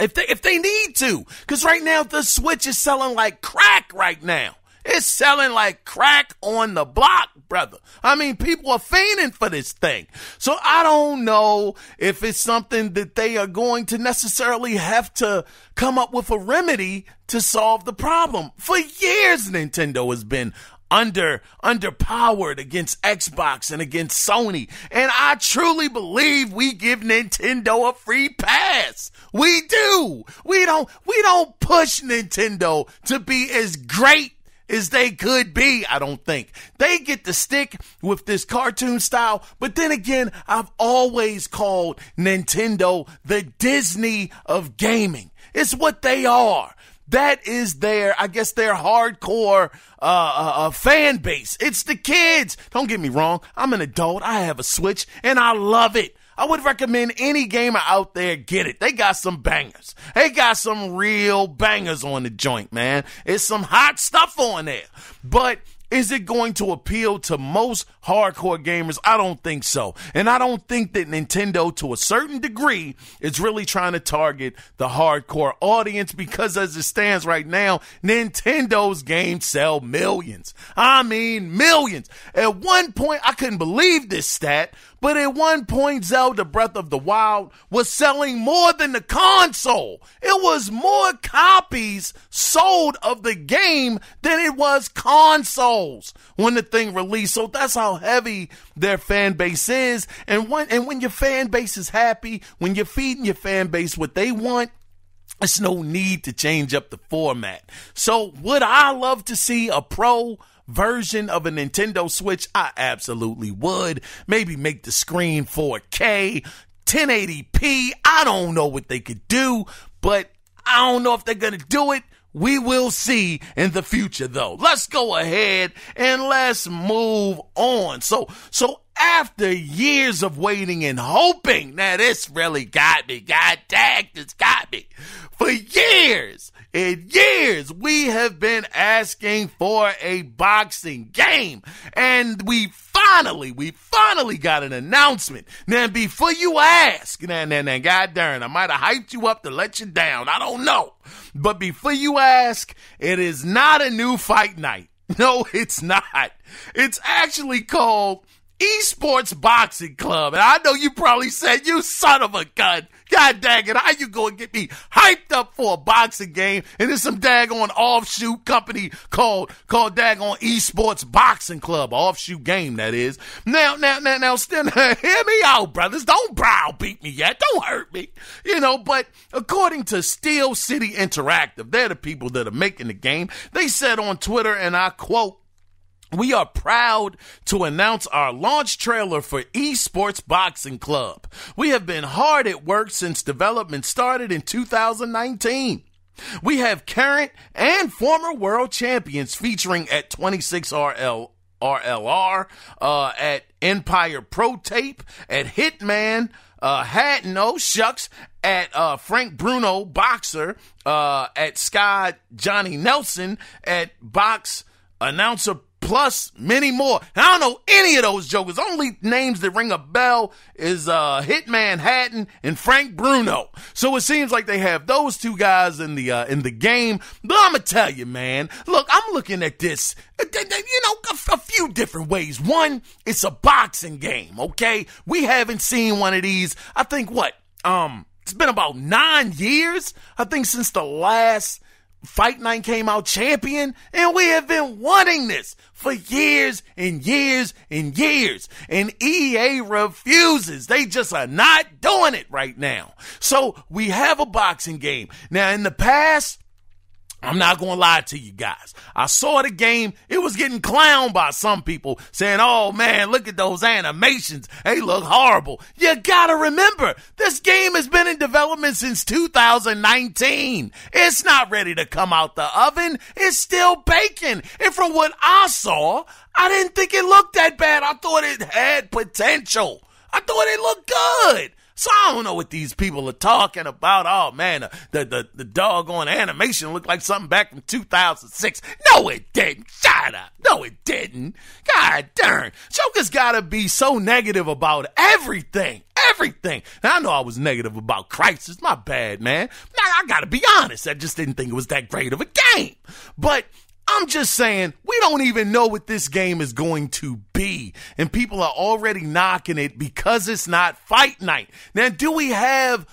if they if they need to cuz right now the Switch is selling like crack right now. It's selling like crack on the block, brother. I mean, people are fainting for this thing. So I don't know if it's something that they are going to necessarily have to come up with a remedy to solve the problem. For years, Nintendo has been under underpowered against Xbox and against Sony. And I truly believe we give Nintendo a free pass. We do. We don't we don't push Nintendo to be as great as they could be, I don't think. They get to stick with this cartoon style, but then again, I've always called Nintendo the Disney of gaming. It's what they are. That is their, I guess, their hardcore uh, uh, uh, fan base. It's the kids. Don't get me wrong. I'm an adult. I have a Switch, and I love it. I would recommend any gamer out there get it. They got some bangers. They got some real bangers on the joint, man. It's some hot stuff on there. But is it going to appeal to most hardcore gamers? I don't think so. And I don't think that Nintendo, to a certain degree, is really trying to target the hardcore audience because as it stands right now, Nintendo's games sell millions. I mean, millions. At one point, I couldn't believe this stat, but at one point, Zelda Breath of the Wild was selling more than the console. It was more copies sold of the game than it was consoles when the thing released. So that's how heavy their fan base is. And when, and when your fan base is happy, when you're feeding your fan base what they want, there's no need to change up the format. So would I love to see a pro version of a Nintendo Switch, I absolutely would. Maybe make the screen 4K, 1080p. I don't know what they could do, but I don't know if they're going to do it. We will see in the future though. Let's go ahead and let's move on. So, so after years of waiting and hoping, now this really got me. God dang, this got me. For years and years, we have been asking for a boxing game. And we finally, we finally got an announcement. Now, before you ask, now, now, now, God darn, I might have hyped you up to let you down. I don't know. But before you ask, it is not a new fight night. *laughs* No, it's not. It's actually called Esports Boxing Club. And I know you probably said, you son of a gun. God dang it, how you gonna get me hyped up for a boxing game and there's some daggone offshoot company called called daggone Esports Boxing Club, offshoot game that is. Now, now, now, now, still *laughs* hear me out, brothers. Don't browbeat me yet. Don't hurt me. You know, but according to Steel City Interactive, they're the people that are making the game. They said on Twitter, and I quote, we are proud to announce our launch trailer for Esports Boxing Club. We have been hard at work since development started in 2019. We have current and former world champions featuring at 26RL RLR, uh, at Empire Pro Tape, at Hitman, uh, Hatton, oh shucks, at uh, Frank Bruno Boxer, uh, at Sky Johnny Nelson, at Box Announcer plus many more. And I don't know any of those jokers. Only names that ring a bell is uh, Hitman Hatton and Frank Bruno. So it seems like they have those two guys in the uh, in the game. But I'm gonna tell you, man. Look, I'm looking at this, uh, you know, a, a few different ways. One, it's a boxing game. Okay, we haven't seen one of these. I think what um. It's been about nine years, I think, since the last Fight Night came out champion, and we have been wanting this for years and years and years. And EA refuses. They just are not doing it right now. So we have a boxing game. Now, in the past, I'm not going to lie to you guys. I saw the game. It was getting clowned by some people saying, Oh man, look at those animations. They look horrible. You gotta remember, this game has been in development since 2019. It's not ready to come out the oven. It's still baking. And from what I saw, I didn't think it looked that bad. I thought it had potential. I thought it looked good. So I don't know what these people are talking about. Oh man, uh, the the, the doggone animation looked like something back from 2006. No, it didn't. Shut up. No, it didn't. God darn. Joker's gotta be so negative about everything. Everything. Now, I know I was negative about Crysis. My bad, man. Now, I gotta be honest. I just didn't think it was that great of a game. But I'm just saying, we don't even know what this game is going to be. And people are already knocking it because it's not fight night. Now, do we have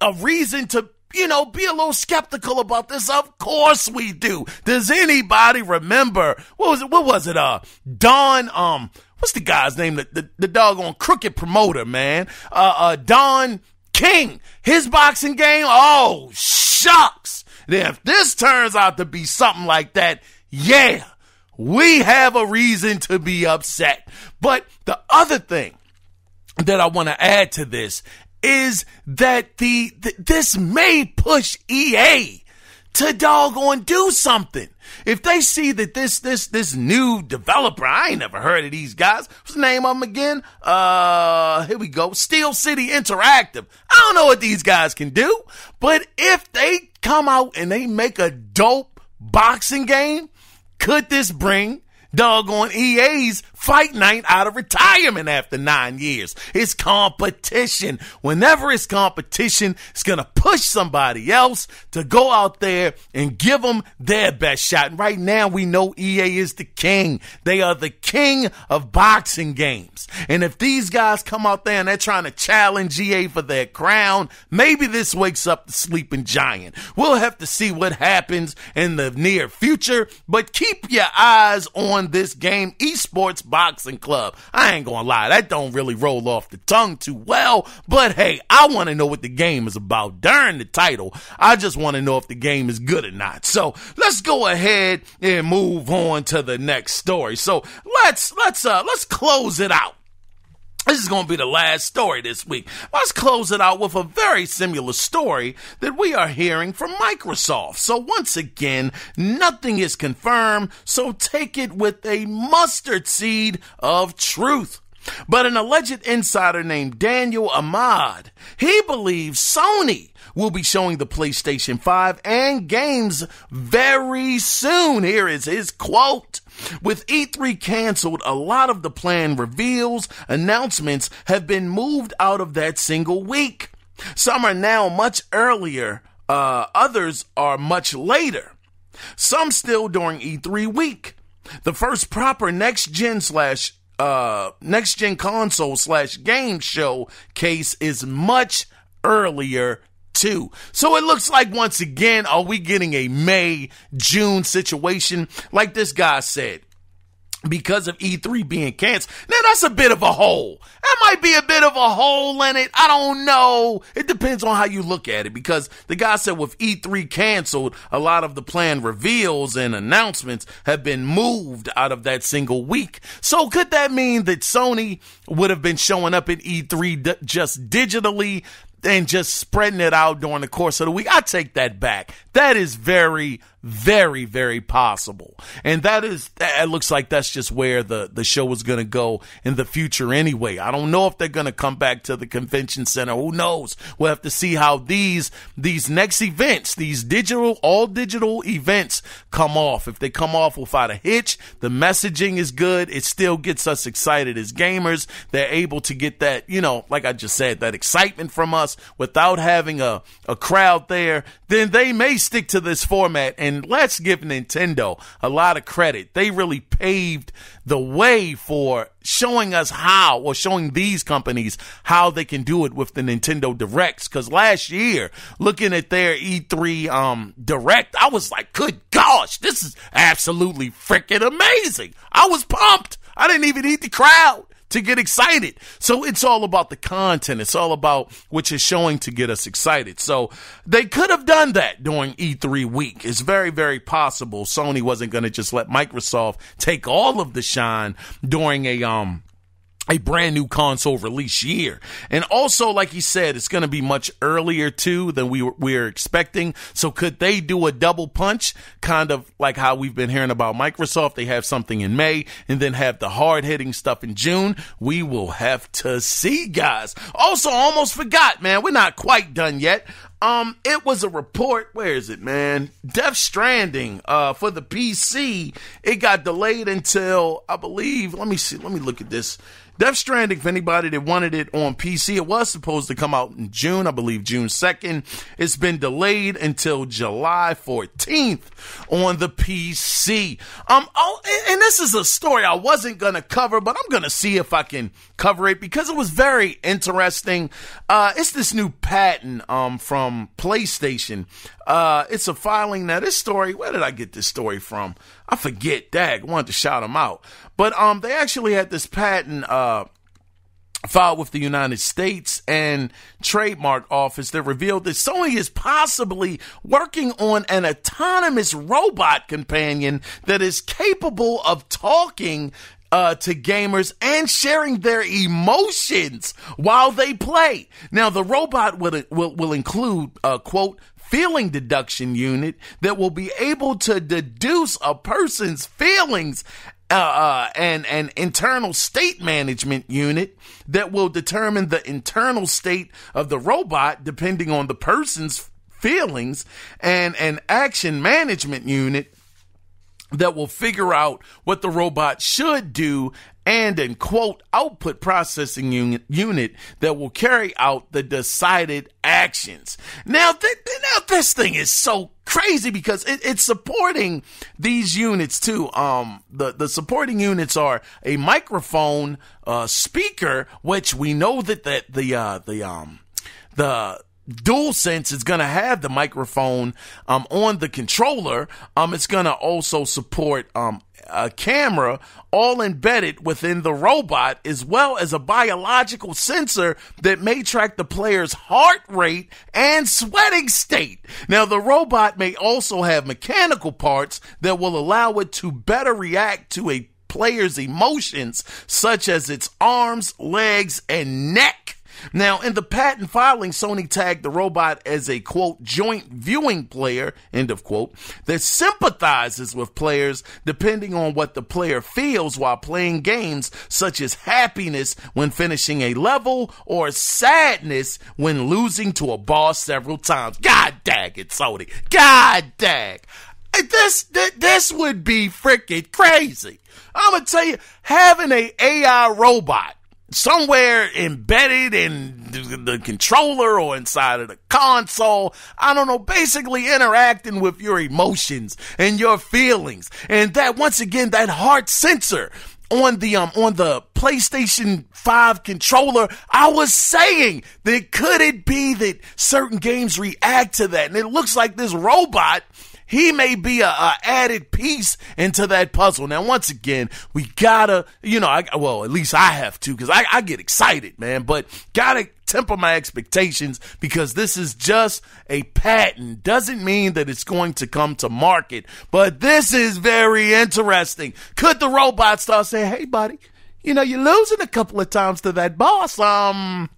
a reason to you know, be a little skeptical about this. Of course we do. Does anybody remember what was it? What was it? Uh, Don. Um, what's the guy's name? The the, the doggone crooked promoter, man. Uh, uh, Don King. His boxing game. Oh shucks. Then if this turns out to be something like that, yeah, we have a reason to be upset. But the other thing that I want to add to this is that the, the this may push EA to doggone do something. If they see that this this this new developer, I ain't never heard of these guys. What's the name of them again? Uh, here we go. Steel City Interactive. I don't know what these guys can do, but if they come out and they make a dope boxing game, could this bring doggone EA's fight night out of retirement after nine years. It's competition. Whenever it's competition, it's going to push somebody else to go out there and give them their best shot. And right now, we know EA is the king. They are the king of boxing games. And if these guys come out there and they're trying to challenge EA for their crown, maybe this wakes up the sleeping giant. We'll have to see what happens in the near future, but keep your eyes on this game, Esports Boxing Club. I ain't gonna lie, that don't really roll off the tongue too well, but hey, I want to know what the game is about during the title. I just want to know if the game is good or not. So let's go ahead and move on to the next story. So let's let's uh let's close it out. This is going to be the last story this week. Let's close it out with a very similar story that we are hearing from Microsoft. So once again, nothing is confirmed, so take it with a mustard seed of truth. But an alleged insider named Daniel Ahmad, he believes Sony will be showing the PlayStation 5 and games very soon. Here is his quote. With E3 canceled, a lot of the planned reveals, announcements have been moved out of that single week. Some are now much earlier, uh, others are much later. Some still during E3 week. The first proper next gen slash uh, next gen console slash game show case is much earlier too. So it looks like once again, are we getting a May, June situation? Like this guy said, because of E3 being canceled. Now that's a bit of a hole. That might be a bit of a hole in it. I don't know. It depends on how you look at it because the guy said with E3 canceled, a lot of the planned reveals and announcements have been moved out of that single week. So could that mean that Sony would have been showing up at E3 d- just digitally and just spreading it out during the course of the week? I take that back. That is very very, very possible. And that is, it looks like that's just where the, the show is going to go in the future anyway. I don't know if they're going to come back to the convention center. Who knows? We'll have to see how these, these next events, these digital, all digital events come off. If they come off without a hitch, the messaging is good. It still gets us excited as gamers. They're able to get that, you know, like I just said, that excitement from us without having a, a crowd there. Then they may stick to this format and let's give Nintendo a lot of credit. They really paved the way for showing us how, or showing these companies how they can do it with the Nintendo Directs. Cause last year, looking at their E3, um, Direct, I was like, good gosh, this is absolutely freaking amazing. I was pumped. I didn't even eat the crowd to get excited. So it's all about the content. It's all about what you're showing to get us excited. So they could have done that during E3 week. It's very, very possible Sony wasn't going to just let Microsoft take all of the shine during a, um, a brand new console release year. And also, like he said, it's going to be much earlier too than we were, we are expecting. So could they do a double punch? Kind of like how we've been hearing about Microsoft. They have something in May and then have the hard hitting stuff in June. We will have to see, guys. Also, almost forgot, man. We're not quite done yet. Um, it was a report. Where is it, man? Death Stranding, uh, for the PC. It got delayed until, I believe, let me see, let me look at this. Death Stranding, for anybody that wanted it on PC, it was supposed to come out in June, I believe June 2nd. It's been delayed until July 14th on the PC. Um, oh, and this is a story I wasn't gonna cover, but I'm gonna see if I can cover it because it was very interesting. Uh, it's this new patent, um, from PlayStation. Uh, it's a filing. Now, this story, where did I get this story from? I forget. Dag, wanted to shout them out. But um, they actually had this patent uh, filed with the United States and Trademark Office that revealed that Sony is possibly working on an autonomous robot companion that is capable of talking uh, to gamers and sharing their emotions while they play. Now, the robot will will, will include uh, quote feeling deduction unit that will be able to deduce a person's feelings uh, uh, and an internal state management unit that will determine the internal state of the robot depending on the person's feelings and an action management unit that will figure out what the robot should do and an quote output processing unit, unit that will carry out the decided actions. Now, th- now this thing is so crazy because it, it's supporting these units too. Um, the the supporting units are a microphone, uh, speaker, which we know that that the uh, the um the DualSense is going to have the microphone um, on the controller. Um, it's going to also support um, a camera all embedded within the robot, as well as a biological sensor that may track the player's heart rate and sweating state. Now, the robot may also have mechanical parts that will allow it to better react to a player's emotions, such as its arms, legs, and neck Now, in the patent filing, Sony tagged the robot as a quote, joint viewing player, end of quote, that sympathizes with players depending on what the player feels while playing games, such as happiness when finishing a level or sadness when losing to a boss several times. God dang it, Sony. God dang. This, this, would be freaking crazy. I'm gonna tell you, having a AI robot somewhere embedded in the controller or inside of the console. I don't know, basically interacting with your emotions and your feelings. And that once again, that heart sensor on the um on the PlayStation 5 controller, I was saying that could it be that certain games react to that? And it looks like this robot he may be a, a, added piece into that puzzle. Now, once again, we gotta, you know, I, well, at least I have to, because I, I get excited, man, but gotta temper my expectations because this is just a patent. Doesn't mean that it's going to come to market, but this is very interesting. Could the robot start saying, hey, buddy, you know, you're losing a couple of times to that boss. Um,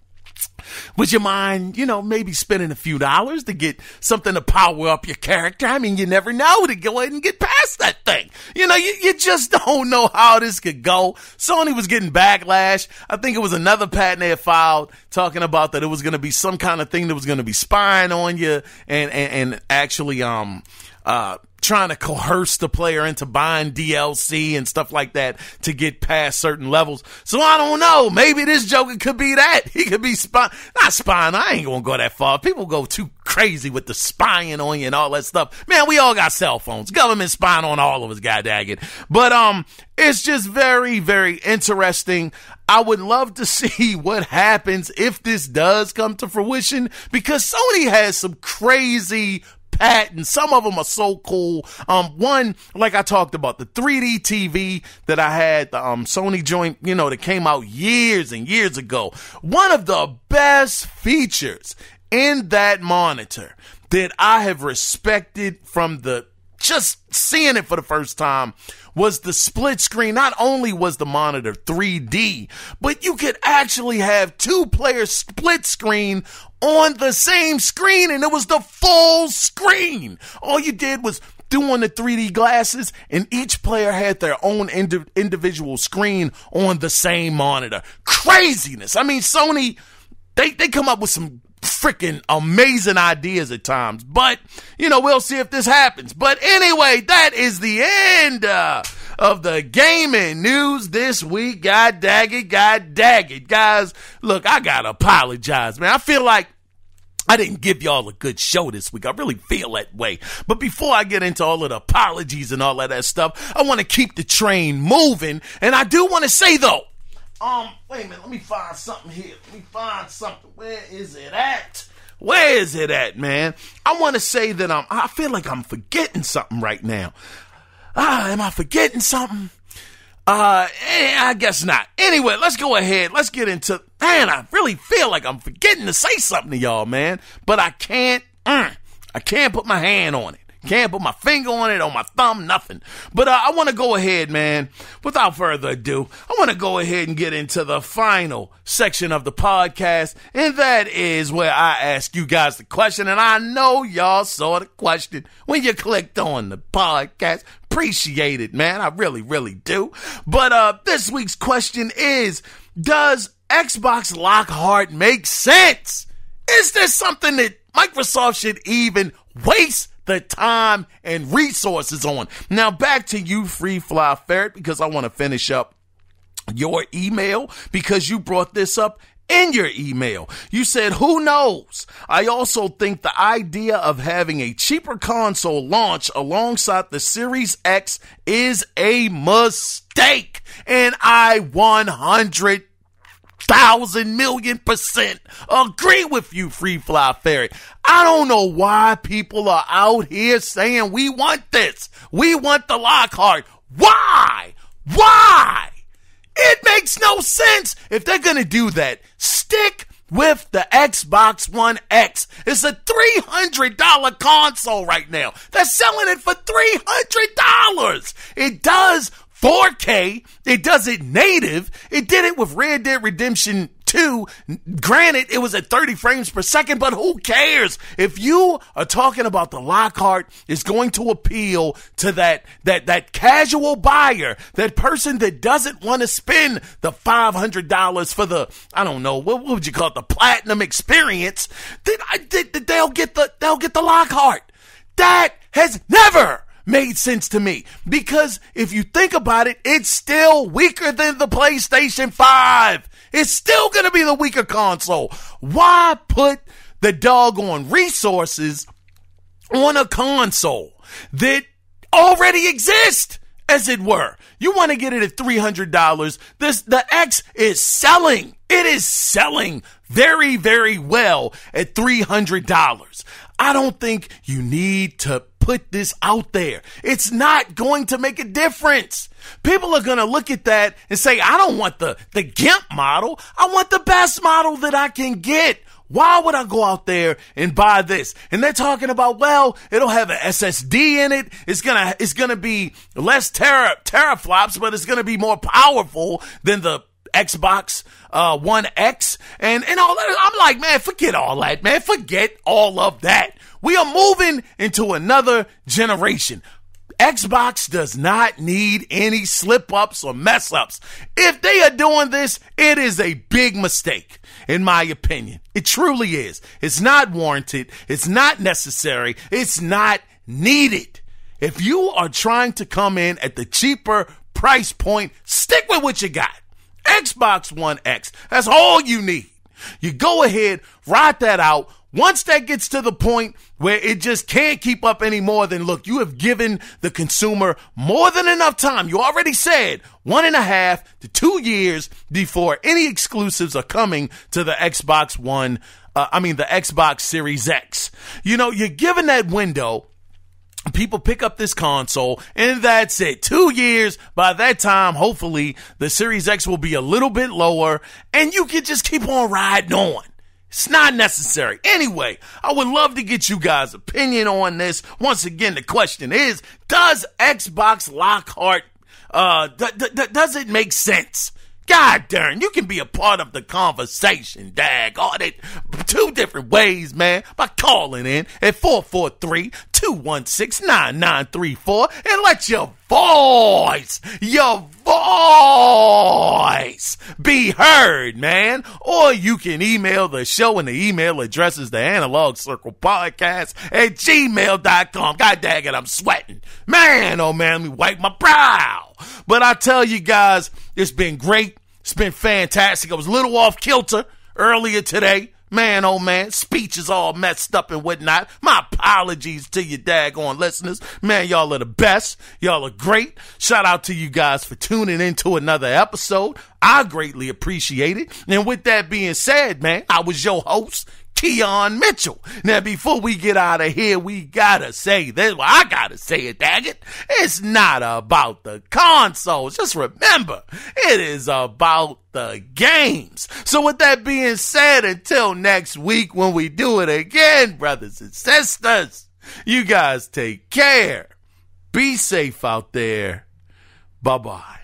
would you mind, you know, maybe spending a few dollars to get something to power up your character? I mean, you never know to go ahead and get past that thing. You know, you, you just *laughs* don't know how this could go. Sony was getting backlash. I think it was another patent they filed talking about that it was going to be some kind of thing that was going to be spying on you and, and, and actually, um, uh, trying to coerce the player into buying DLC and stuff like that to get past certain levels. So I don't know. Maybe this Joker could be that. *laughs* He could be spying. Not spying. I ain't gonna go that far. People go too crazy with the spying on you and all that stuff. Man, we all got cell phones. Government spying on all of us, god dang it. But um, it's just very, very interesting. I would love to *laughs* see what happens if this does come to fruition because Sony has some crazy patent. Some of them are so cool. Um, one, like I talked about, the 3D TV that I had, the um, Sony joint, you know, that came out years and years ago. One of the best features in that monitor that I have respected from the just seeing it for the first time was the split screen. Not only was the monitor 3D, but you could actually have two players split screen on the same screen and it was the full screen. All you did was do on the 3D glasses and each player had their own indi- individual screen on the same monitor. Craziness. I mean, Sony, they, they come up with some freaking amazing ideas at times. But, you know, we'll see if this happens. But anyway, that is the end uh, of the gaming news this week. God dag it, God dag it. Guys, look, I gotta apologize, man. I feel like I didn't give y'all a good show this week. I really feel that way. But before I get into all of the apologies and all of that stuff, I want to keep the train moving. And I do want to say though, um, wait a minute. Let me find something here. Let me find something. Where is it at? Where is it at, man? I want to say that I'm. I feel like I'm forgetting something right now. Ah, am I forgetting something? Uh, eh, I guess not. Anyway, let's go ahead. Let's get into. Man, I really feel like I'm forgetting to say something to y'all, man. But I can't. Mm, I can't put my hand on it. Can't put my finger on it, on my thumb, nothing. But uh, I want to go ahead, man. Without further ado, I want to go ahead and get into the final section of the podcast, and that is where I ask you guys the question. And I know y'all saw the question when you clicked on the podcast. Appreciate it, man. I really, really do. But uh, this week's question is: Does Xbox Lockhart makes sense? Is there something that Microsoft should even waste the time and resources on. Now back to you, Free Fly Ferret, because I want to finish up your email because you brought this up in your email. You said, who knows? I also think the idea of having a cheaper console launch alongside the Series X is a mistake. And I 100 thousand million percent agree with you, Free Fly Ferret. I don't know why people are out here saying we want this. We want the Lockhart. Why? Why? It makes no sense. If they're going to do that, stick with the Xbox One X. It's a $300 console right now. They're selling it for $300. It does 4K. It does it native. It did it with Red Dead Redemption 2. Granted, it was at 30 frames per second, but who cares? If you are talking about the Lockhart is going to appeal to that, that, that casual buyer, that person that doesn't want to spend the $500 for the, I don't know, what, what would you call it? The platinum experience, then, then they'll get the, they'll get the Lockhart. That has never made sense to me because if you think about it, it's still weaker than the PlayStation 5. It's still going to be the weaker console. Why put the doggone resources on a console that already exists? As it were, you want to get it at three hundred dollars. This the X is selling. It is selling very, very well at three hundred dollars. I don't think you need to put this out there. It's not going to make a difference. People are going to look at that and say, I don't want the, the GIMP model. I want the best model that I can get. Why would I go out there and buy this? And they're talking about, well, it'll have an SSD in it. It's gonna, it's gonna be less tera, teraflops, but it's gonna be more powerful than the Xbox uh, One X and, and all that. I'm like, man, forget all that, man. Forget all of that. We are moving into another generation. Xbox does not need any slip ups or mess ups. If they are doing this, it is a big mistake, in my opinion. It truly is. It's not warranted. It's not necessary. It's not needed. If you are trying to come in at the cheaper price point, stick with what you got. Xbox One X. That's all you need. You go ahead, ride that out. Once that gets to the point where it just can't keep up anymore, then look, you have given the consumer more than enough time. You already said one and a half to two years before any exclusives are coming to the Xbox One. Uh, I mean, the Xbox Series X. You know, you're given that window people pick up this console and that's it. Two years. By that time, hopefully the Series X will be a little bit lower and you can just keep on riding on. It's not necessary. Anyway, I would love to get you guys' opinion on this. Once again, the question is, does Xbox Lockhart, uh, d- d- does it make sense? God darn, you can be a part of the conversation, dag All that Two different ways, man, by calling in at 443-216-9934 and let your voice, your voice be heard, man. Or you can email the show and the email address is the analog circle podcast at gmail.com. God dang it, I'm sweating. Man, oh man, let me wipe my brow. But I tell you guys, it's been great. It's been fantastic. I was a little off kilter earlier today. Man, oh man, speech is all messed up and whatnot. My apologies to you daggone listeners. Man, y'all are the best. Y'all are great. Shout out to you guys for tuning into another episode. I greatly appreciate it. And with that being said, man, I was your host, Kiaun Mitchell. Now, before we get out of here, we gotta say this. Well, I gotta say it, Daggett. It's not about the consoles. Just remember, it is about the games. So with that being said, until next week when we do it again, brothers and sisters, you guys take care. Be safe out there. Bye bye.